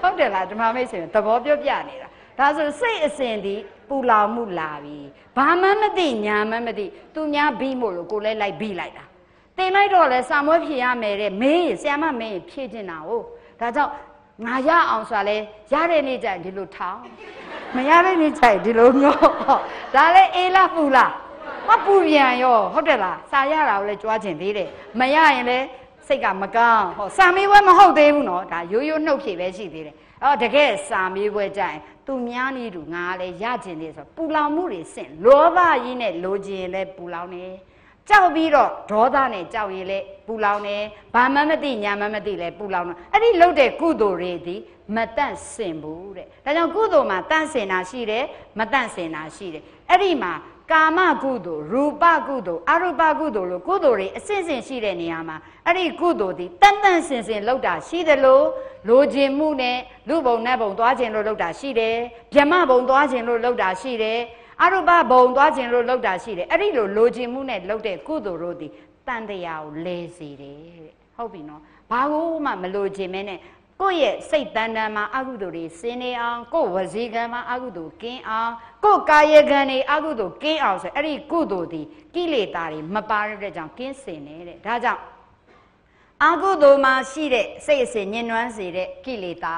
ဟုတ်တယ်လားဓမ္မမိတ်ဆွေသဘောပြောပြနေတာဒါဆိုစိတ်အစဉ်ဒီပူလောင်မှုလာပြီဘာမှမသိညာမှမသိသူများဘိမို့လို့ကိုလည်းလိုက်ဘိလိုက်တာတင်လိုက်တော့လဲစာမွေးဖြေရမယ်တဲ့မေးရင်ဆရာမမင်းဖြေချင်တာ哦ဒါကြောင့်ငါရအောင်ဆိုတာလဲရတဲ့နေ့ကျရင်ဒီလိုထောင်းမရတဲ့နေ့ကျရင်ဒီလိုငေါဒါလဲအေးလားပူလား မပူပြန်ရောဟုတ်တယ်လားစာရတာကိုလည်းကြွားကျင်သေးတယ်မရရင်လည်းစိတ်ကမကောင်းဟောစာမေးပွဲမဟုတ်သေးဘူးနော်ဒါရိုးရိုးနှုတ်ဖြေပဲရှိသေးတယ်အော်တကယ်စာမေးပွဲကြရင်သူများနေတူငါလည်းရကျင်သေးဆိုပူလောင်မှုတွေစင့်လောဘကြီးနဲ့လိုချင်လည်းပူလောင်နေကြောက်ပြီးတော့ဒေါသနဲ့ကြောက်ရင်လည်းပူလောင်နေဘာမှမသိညာမှမသိလည်းပူလောင်နေအဲ့ဒီလှုပ်တဲ့ကုသိုလ်တွေဒီမတန့်စင်ဘူးတဲ့ဒါကြောင့်ကုသိုလ်မှာတန့်စင်တာရှိတယ်မတန့်စင်တာရှိတယ်အဲ့ဒီမှာ ကာမကုသိုလ်ရူပကုသိုလ်အရူပကုသိုလ်လို့ကုသိုလ်တွေအစဉ်စဉ်ရှိတဲ့နေရာမှာအဲ့ဒီကုသိုလ်ဒီတန်တန်စင်စင်လောက်တာရှိတယ်လို့လိုခြင်းမှုနဲ့လူဘုံနဲ့ဘုံသွားခြင်းလို့လောက်တာရှိတယ်ဗျမဘုံသွားခြင်းလို့လောက်တာရှိတယ်အရူပဘုံသွားခြင်းလို့လောက်တာရှိတယ်အဲ့ဒီလိုလိုခြင်းမှုနဲ့လောက်တဲ့ကုသိုလ်တို့ဒီတန်တရားကိုလဲစေတယ်တဲ့ဟုတ်ပြီနော်ဘာကိုမှမလိုခြင်းမဲနဲ့ ကိုယ့်ရဲ့စိတ်တန်တန်မှာအကုသိုလ်တွေစင်းနေအောင်ကိုယ့်ဝစီကံမှာအကုသိုလ်ကင်းအောင်ကိုယ့်ကာယကံတွေအကုသိုလ်ကင်းအောင်ဆိုအဲ့ဒီကုသိုလ်ဒီကိလေသာတွေမပါရတဲ့ကြောင့်ကင်းစင်နေတဲ့ဒါကြောင့်အကုသိုလ်မှာရှိတဲ့စိတ်အစဉ်ညှဉ်းနှွမ်းစေတဲ့ကိလေသာ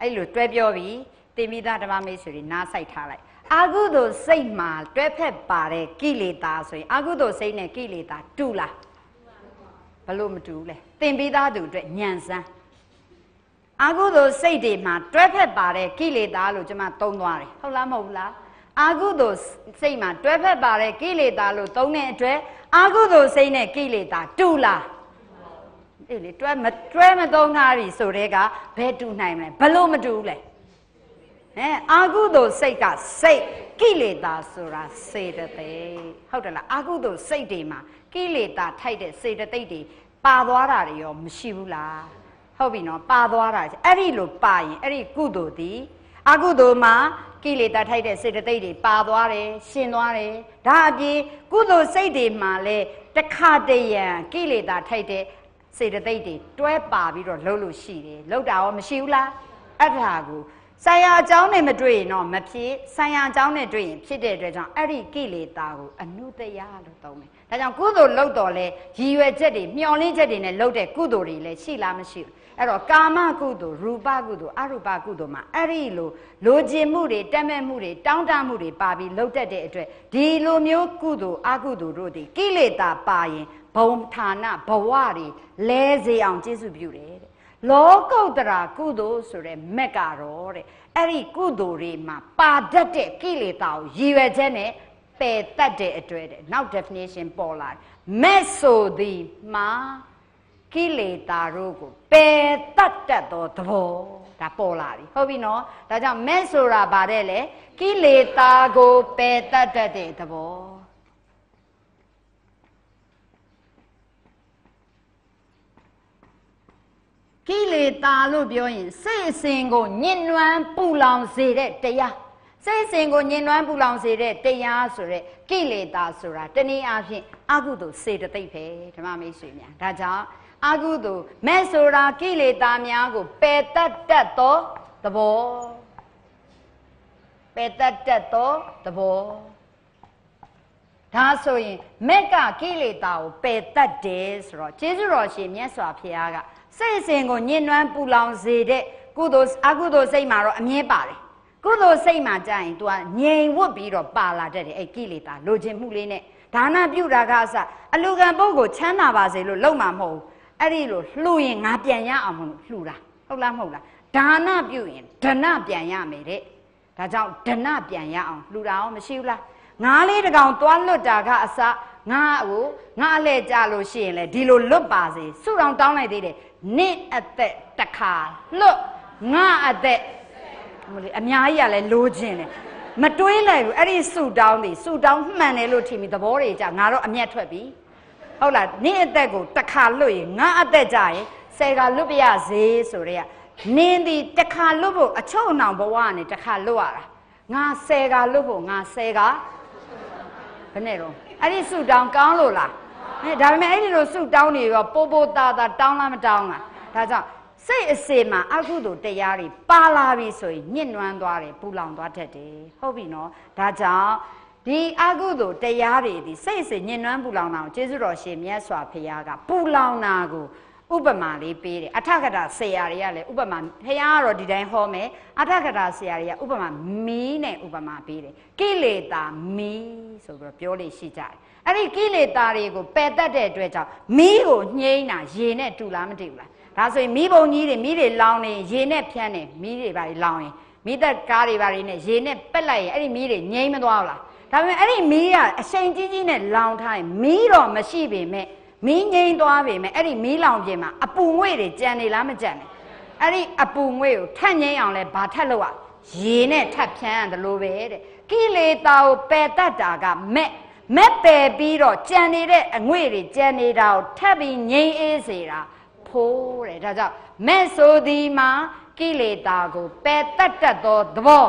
အဲ့လိုတွဲပြောပြီးတင်မိသားဓမ္မမိတ်ဆွေတွေနားဆိုင်ထားလိုက်အာဟုသို့စိတ်မှာတွဲဖက်ပါတဲ့ကိလေသာဆိုရင်အာဟုသို့စိတ်နဲ့ကိလေသာတူလားဘလို့မတူလဲသင်ပြီးသားသူအတွက်ညံစမ်း အာဟုသို့စိတ်တွေမှာတွဲဖက်ပါတဲ့ကိလေသာလို့ကျွန်မသုံးသွားတယ်ဟုတ်လားမဟုတ်လားအာဟုသို့စိတ်မှာတွဲဖက်ပါတဲ့ကိလေသာလို့သုံးတဲ့အတွက်အာဟုသို့စိတ်နဲ့ကိလေသာတူလားအေးလေတွဲမတွဲမသုံးသားပြီဆိုတဲ့ကဘယ်တူနိုင်မလဲဘလို့မတူလဲဟဲ့အာဟုသို့စိတ်ကစိတ်ကိလေသာဆိုတာစေတသိက်ဟုတ်တယ်လားအာဟုသို့စိတ်တွေမှာကိလေသာထိုက်တဲ့စေတသိက်တွေပါသွားတာတွေရောမရှိဘူးလား ဟုတ်ပြီနော်ပါသွားတာအဲ့ဒီလိုပါရင်အဲ့ဒီကုသိုလ်ဒီအကုသိုလ်မှာကိလေသာထိုက်တဲ့စေတသိက်တွေပါသွားတယ်ရှင်သွားတယ်ဒါအပြင်ကုသိုလ်စိတ်တွေမှာလည်းတခါတရံကိလေသာထိုက်တဲ့စေတသိက်တွေတွဲပါပြီးတော့လှုပ်လို့ရှိတယ်လှုပ်တာရောမရှိဘူးလားအဲ့ဒါကိုဆိုင်ရာအကြောင်းနဲ့မတွေ့ရင်တော့မဖြစ်ဆိုင်ရာအကြောင်းနဲ့တွေ့ရင်ဖြစ်တဲ့အတွက်ကြောင့်အဲ့ဒီကိလေသာကိုအနုတယလို့သုံးတယ်။ဒါကြောင့်ကုသိုလ်လုပ်တော်လဲရည်ရွယ်ချက်တွေမျှော်လင့်ချက်တွေနဲ့လုပ်တဲ့ကုသိုလ်တွေလည်းရှိလားမရှိဘူး။ အဲ့တော့ကာမကုသိုလ်ရူပကုသိုလ်အရူပကုသိုလ်မှာအဲ့ဒီလိုလိုချင်မှုတွေတက်မဲ့မှုတွေတောင်းတမှုတွေပါပြီးလုပ်တတ်တဲ့အတွက်ဒီလိုမျိုးကုသိုလ်အကုသိုလ်တို့ဒီကိလေသာပါရင်ဘုံဌာနဘဝတွေလဲစေအောင်ကျေစုပြုတယ်တဲ့လောကုတ္တရာကုသိုလ်ဆိုတဲ့မက်ကတော့တဲ့အဲ့ဒီကုသိုလ်တွေမှာပါတတ်တဲ့ကိလေသာကိုရည်ရွယ်ချက်နဲ့ပယ်တတ်တဲ့အတွေ့တဲ့နောက် definition ပေါ်လာတယ်မက်ဆိုသည်မှာ ကိလေသာတို့ကိုပယ်တတ်တတ်သောသဘောဒါပေါ်လာပြီဟုတ်ပြီနော်ဒါကြောင့်မက်ဆိုတာဗါတဲ့လေကိလေသာကိုပယ်တတ်တတ်တဲ့သဘောကိလေသာလို့ပြောရင်စိတ်အစဉ်ကိုညှဉ်းနှွမ်းပူလောင်စေတဲ့တရားစိတ်အစဉ်ကိုညှဉ်းနှွမ်းပူလောင်စေတဲ့တရားဆိုတဲ့ကိလေသာဆိုတာတနည်းအားဖြင့်အကုသိုလ်စေတသိက်ပဲဓမ္မမိတ်ဆွေများဒါကြောင့် အကုသိုလ်မဲ့ဆိုတာကိလေသာများကိုပယ်တတ်တတ်သောသဘောပယ်တတ်တတ်သောသဘောဒါဆိုရင်မက်ကကိလေသာကိုပယ်တတ်တယ်ဆိုတော့ကျေးဇူးတော်ရှင်မြတ်စွာဘုရားကစိတ်အစဉ်ကိုညှဉ်းနှွမ်းပူလောင်စေတဲ့ကုသိုလ်အကုသိုလ်စိတ်မှာတော့အမြဲပါတယ်ကုသိုလ်စိတ်မှာကြာရင် तू ကငြိမ်ဝတ်ပြီးတော့ပါလာတတ်တယ်အဲ့ကိလေသာလိုချင်မှုလေးနဲ့ဒါနပြုတာကအစအလူကံပုဂ္ဂိုလ်ချမ်းသာပါစေလို့လုံမှာမဟုတ်ဘူး အဲ့ဒီလိုလှူရင်ငါပြန်ရအောင်မလို့လှူတာဟုတ်လားမဟုတ်လားဒါနပြုရင်ဒဏပြန်ရမယ်တဲ့ဒါကြောင့်ဒဏပြန်ရအောင်လှူတာရောမရှိဘူးလားငါးလေးတကောင်သွားလွတ်တာကအစငါ့ကိုငါအလဲကြလို့ရှိရင်လေဒီလိုလွတ်ပါစေစုတော်တောင်းလိုက်သေးတယ်နေ့အသက်တခါလွတ်ငါအသက်မလို့အများကြီးကလည်းလိုချင်တယ်မတွေးလိုက်ဘူးအဲ့ဒီစုတောင်းနေစုတောင်းမှန်တယ်လို့ထင်ပြီးသဘောတွေကြငါတော့အမျက်ထွက်ပြီ ဟုတ်လားနေ့အသက်ကိုတခါလွတ်ရင်ငါအသက်ကြရင်ဆယ်ကလွတ်ပြရစေဆိုတဲ့ကနင်းဒီတခါလွတ်ဖို့အချုံနှောင်ဘဝကနေတခါလွတ်ရတာငါဆယ်ကလွတ်ဖို့ငါဆယ်ကဘယ်နဲ့တော့အဲ့ဒီစုတောင်းကောင်းလို့လားအဲဒါပေမဲ့အဲ့ဒီလိုစုတောင်းနေရောပိုးပိုးတာတာတောင်းလားမတောင်းလားဒါကြောင့်စိတ်အစေမှာအကုသိုလ်တရားတွေပါလာပြီဆိုရင်ညှဉ်းနှွမ်းသွားတယ်ပူလောင်သွားတတ်တယ်ဟုတ်ပြီနော်ဒါကြောင့် ဒီအကုသိုလ်တရားတွေဒီစိတ်အစေညှဉ်းနှွမ်းပူလောင်တာကိုကျေးဇူးတော်ရှင်မြတ်စွာဘုရားကပူလောင်တာကိုဥပမာလေးပေးတယ်အထကတာဆရာတွေကလည်းဥပမာဘုရားကတော့ဒီတိုင်းဟောမယ်အထကတာဆရာတွေကဥပမာမီးနဲ့ဥပမာပေးတယ်ကိလေသာမီးဆိုပြီးတော့ပြောလို့ရှိကြတယ်အဲ့ဒီကိလေသာတွေကိုပယ်တတ်တဲ့အတွက်ကြောင့်မီးကိုညှိန်းတာရေနဲ့တူလားမတူလားဒါဆိုရင်မီးပုံကြီးတွေမီးတွေလောင်နေရေနဲ့ဖြန်းနေမီးတွေပါလောင်ရင်မီးသက်ကားတွေပါနေရေနဲ့ပက်လိုက်ရင်အဲ့ဒီမီးတွေငြိမ်းမသွားဘူးလား ဒါပေမဲ့အဲ့ဒီမီးကအရှိန်ကြီးကြီးနဲ့လောင်ထားရင်မီးတော့မရှိပေမဲ့မီးငိမ့်သွားပေမဲ့အဲ့ဒီမီးလောင်ပြင်မှာအပူငွေ့တွေကြံနေလားမကြံနဲ့အဲ့ဒီအပူငွေ့ကိုထက်ငိမ့်အောင်လဲဘာထက်လို့อ่ะရေနဲ့ထပ်ဖြန်းရတယ်လို့ပဲတဲ့ကိလေသာကိုပယ်တတ်တာကမဲ့မက်ပယ်ပြီးတော့ကြံနေတဲ့အငွေ့တွေကြံနေတာကိုထပ်ပြီးငိမ့်အေးစေတာဖိုးတဲ့ဒါကြောင့်မဲ့ဆိုသည်မှာကိလေသာကိုပယ်တတ်တတ်သောသဘော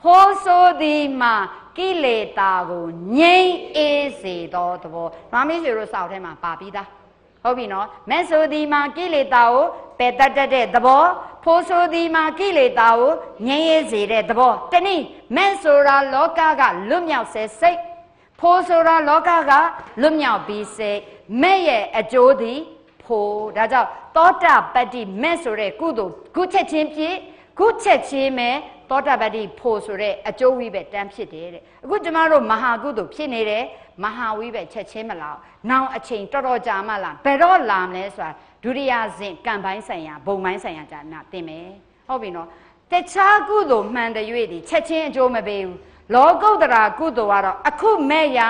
ဖိုးဆိုသည်မှာ ကိလေသာကိုငြိမ့်အေးစေသောသဘော။မာမီးဆွေတို့စောက်ထဲမှာပါပြီးသား။ဟုတ်ပြီနော်။မဲ့ဆိုသည်မှာကိလေသာကိုပယ်တတ်တတ်တဲ့သဘောဖိုးဆိုသည်မှာကိလေသာကိုငြိမ့်အေးစေတဲ့သဘော။တနည်းမဲ့ဆိုတာလောကကလွတ်မြောက်စေစိတ်ဖိုးဆိုတာလောကကလွတ်မြောက်ပြီးစိတ်မဲ့ရဲ့အကျိုးသည်ဖိုးဒါကြောင့်သောတာပတ္တိမဲ့ဆိုတဲ့ကုသိုလ်ခုချက်ချင်းဖြစ်ခုချက်ချင်းမဲ့ သောတာပတ္တိဖို့ဆိုတဲ့အကျိုးဝိပဲတန်းဖြစ်တယ်တဲ့အခုကျမတို့မဟာကုသိုလ်ဖြစ်နေတယ်မဟာဝိပဲချက်ချင်းမလားနောင်အချိန်တော်တော်ကြာမှလားဘယ်တော့လာမလဲဆိုတာဒုတိယဇင်ကံပိုင်းဆိုင်ရာဘုံပိုင်းဆိုင်ရာကြာနာသင်မယ်ဟုတ်ပြီနော်တခြားကုသိုလ်မှန်တဲ့၍ဒီချက်ချင်းအကျိုးမပေးဘူးလောကုတ္တရာကုသိုလ်ကတော့အခုမဲ့ရ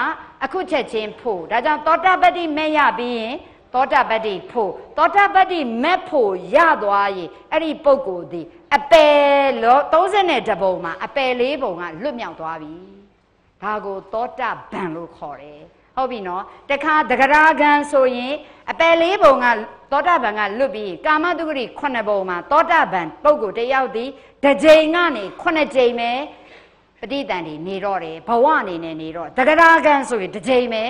အခုချက်ချင်းဖို့ဒါကြောင့်သောတာပတ္တိမဲ့ရပြီးရင် သောတာပတ္တိဖို့သောတာပတ္တိမက်ဖို့ရသွားရင်အဲ့ဒီပုဂ္ဂိုလ်ဒီအပယ်လော32ပုံမှာအပယ်လေးပုံကလွတ်မြောက်သွားပြီဒါကိုသောတာပန်လို့ခေါ်တယ်ဟုတ်ပြီနော်တခါတဂရာဂံဆိုရင်အပယ်လေးပုံကသောတာပန်ကလွတ်ပြီးကာမတုဂရိ9ပုံမှာသောတာပန်ပုဂ္ဂိုလ်တယောက်ဒီတစ်ကြိမ်ကနေ9ကြိမ်ပဲပဋိသန္ဓေနေတော့တယ်ဘဝအနေနဲ့နေတော့တဂရာဂံဆိုရင်တစ်ကြိမ်ပဲ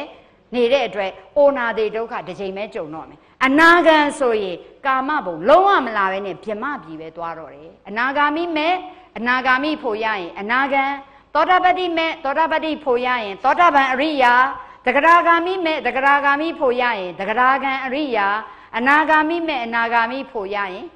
နေတဲ့အတွက်အိုနာတိဒုက္ခတစ်ချိန်ပဲကြုံတော့မယ်အနာဂံဆိုရင်ကာမဘုံလုံးဝမလာပဲနဲ့ပြမပြီပဲသွားတော့တယ်အနာဂါမိမဲ့အနာဂါမိဖို့ရရင်အနာဂံသောတာပတ္တိမဲ့သောတာပတ္တိဖို့ရရင်သောတာပန်အရိယာတဂရာဂာမိမဲ့တဂရာဂာမိဖို့ရရင်တဂရာဂံအရိယာအနာဂါမိမဲ့အနာဂါမိဖို့ရရင်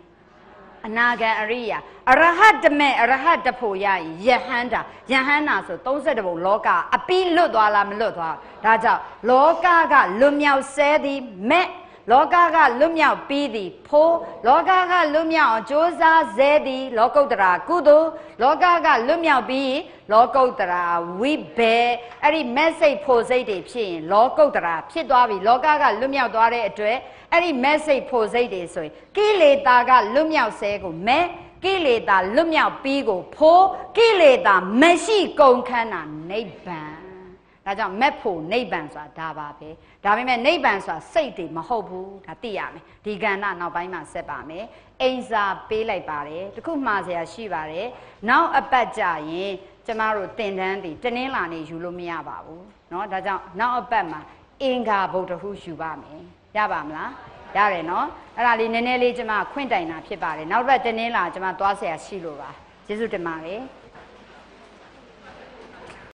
အနာဂံအရိယာအရဟတမေအရဟတဖို့ရရင်ယဟန္တာယဟန္တာဆို32ဘုံလောကအပိလွတ်သွားလားမလွတ်သွားဒါကြောင့်လောကကလွမြောက်ဆဲသည်မဲ့ လောကကလွတ်မြောက်ပြီးသည်ဖိုးလောကကလွတ်မြောက်အောင်ကြိုးစားဆဲသည် လောကုတ္တရာကုသိုလ်လောကကလွတ်မြောက်ပြီးလောကုတ္တရာဝိဘေအဲ့ဒီ message ဖို့စိတ်တွေဖြစ်ရင်လောကုတ္တရာဖြစ်သွားပြီလောကကလွတ်မြောက်သွားတဲ့အတွက်အဲ့ဒီ message ဖို့စိတ်တွေဆိုရင်ကိလေသာကလွတ်မြောက်ဆဲကိုမဲကိလေသာလွတ်မြောက်ပြီးကိုဖိုးကိလေသာမရှိကုန်ခန်းတာနိဗ္ဗာန် ဒါကြောင့်မက်ဖို့နိဗ္ဗာန်ဆိုတာဒါပါပဲဒါပေမဲ့နိဗ္ဗာန်ဆိုတာစိတ်တွေမဟုတ်ဘူးဒါသိရမယ်ဒီကဏ္ဍနောက်ပိုင်းမှာဆက်ပါမယ်အိမ်စာပေးလိုက်ပါတယ်တခုမှားစရာရှိပါတယ်နောက်အပတ်ကြရင်ကျမတို့သင်တန်းတွေတနင်္လာနေ့ယူလို့မရပါဘူးเนาะဒါကြောင့်နောက်အပတ်မှာအင်္ဂါဗုဒ္ဓဟုယူပါမယ်ရပါမလားရတယ်နော်အဲ့ဒါလေးနည်းနည်းလေးကျမခွင့်တိုင်တာဖြစ်ပါတယ်နောက်တစ်ပတ်တနင်္လာကျမသွားเสียရှိလို့ပါကျေးဇူးတင်ပါတယ်